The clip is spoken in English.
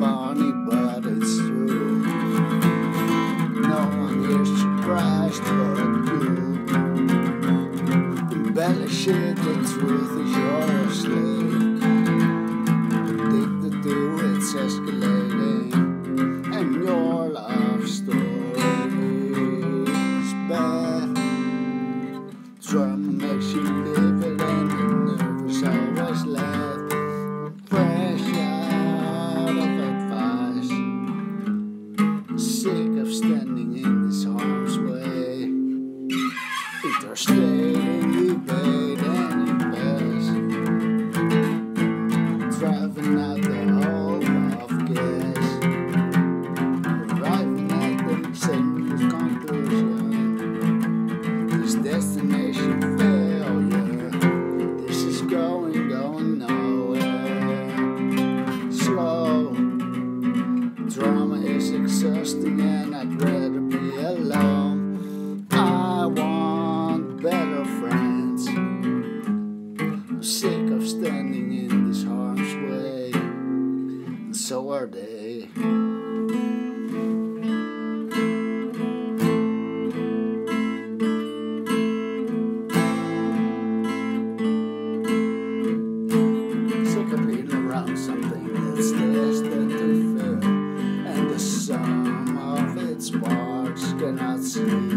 funny, but it's true. No one here's surprised but you. Embellish it, the truth is you're asleep. Standing in this harm's way. Interstate in debate and invest. Driving out the hope of gas. Arriving at the same conclusion. This destination exhausting and I'd rather be alone. I want better friends. I'm sick of standing in this harm's way. And so are they. what's new.